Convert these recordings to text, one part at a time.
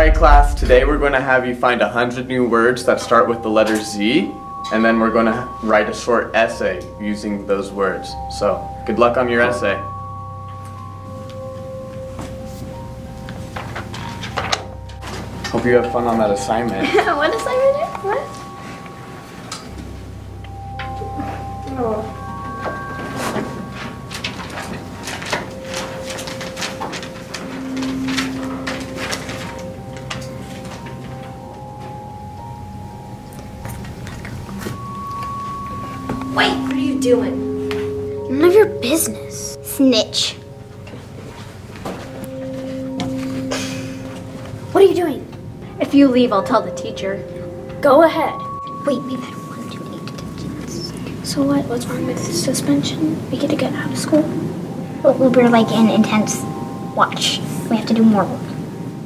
Alright class, today we're going to have you find a hundred new words that start with the letter Z, and then we're going to write a short essay using those words. So, good luck on your essay. Hope you have fun on that assignment. what assignment? What? Oh. Wait, what are you doing? None of your business. Snitch. What are you doing? If you leave, I'll tell the teacher. Go ahead. Wait, we've had one too many detentions. So what? What's wrong with the suspension? We get to get out of school? Well, we're like in intense watch. We have to do more work.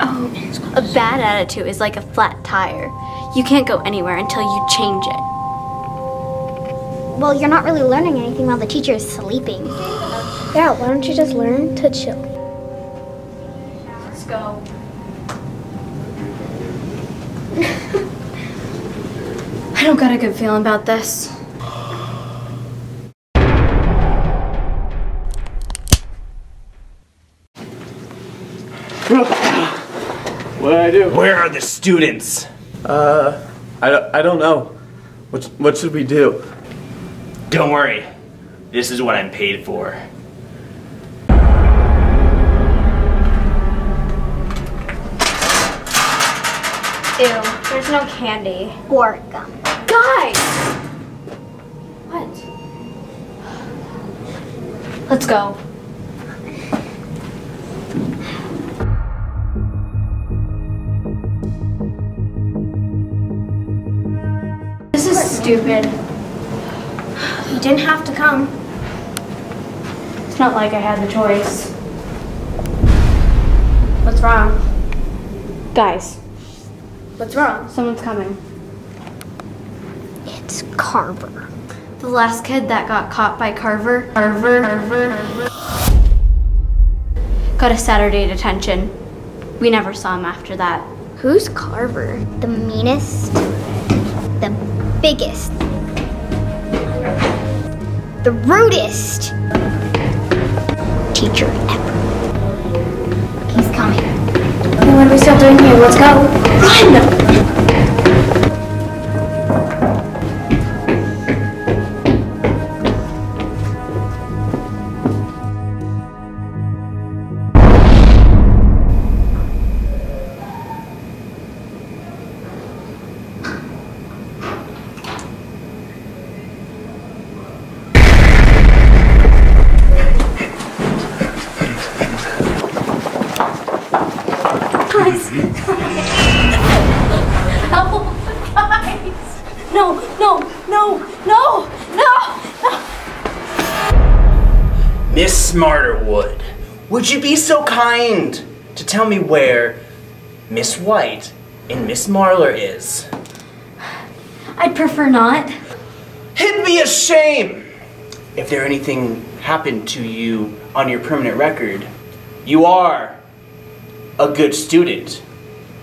Oh, A bad attitude is like a flat tire. You can't go anywhere until you change it. Well, you're not really learning anything while the teacher is sleeping. yeah. Why don't you just learn to chill? Let's go. I don't got a good feeling about this. What did I do? Where are the students? Uh, I don't, I don't know. What, what should we do? Don't worry. This is what I'm paid for. Ew, there's no candy. Or gum. Guys! What? Let's go. This is stupid. You didn't have to come. It's not like I had the choice. What's wrong? Guys, What's wrong? someone's coming. It's Carver. The last kid that got caught by Carver, Carver, Carver, Carver, got a Saturday detention. We never saw him after that. Who's Carver? The meanest, the biggest, the rudest teacher ever. He's coming. What are we still doing here? Let's go. Run! Miss Smarterwood, would you be so kind to tell me where Miss White and Miss Marler is? I'd prefer not. It'd be a shame if there anything happened to you on your permanent record. You are a good student,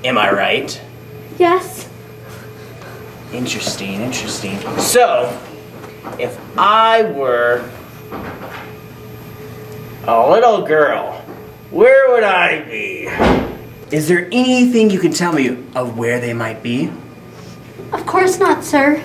am I right? Yes. Interesting, interesting. So, if I were a little girl, where would I be? Is there anything you can tell me of where they might be? Of course not, sir.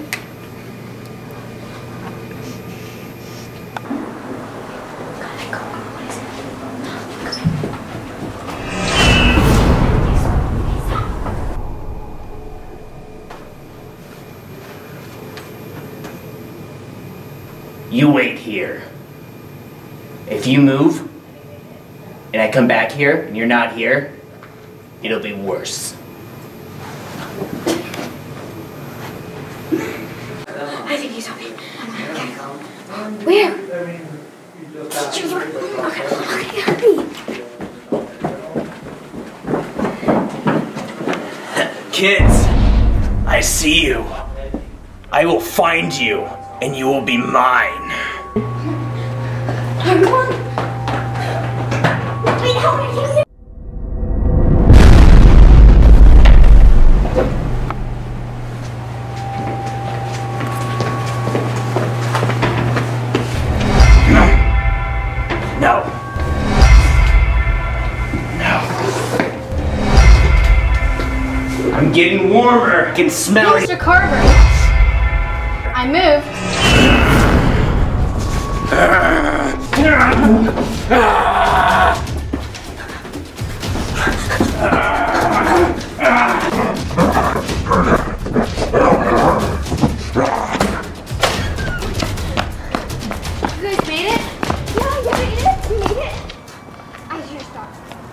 You wait here. If you move, and I come back here, and you're not here, it'll be worse. I think he's okay. Where? Teacher's room. Okay, okay, hurry. Kids, I see you. I will find you, and you will be mine. I'm getting warmer. I can smell Mr. it. Mr. Carver, I move.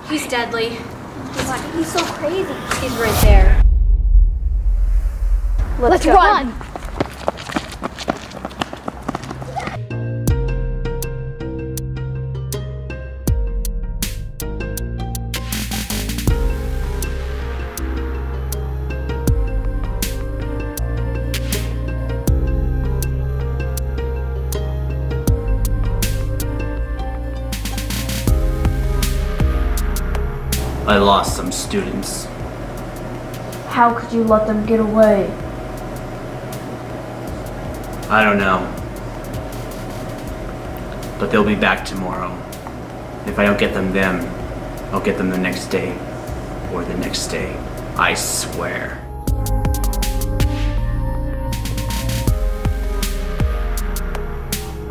He's deadly. What? He's so crazy. He's right there. Let's, run. I lost some students. How could you let them get away? I don't know. But they'll be back tomorrow. If I don't get them then, I'll get them the next day. Or the next day. I swear.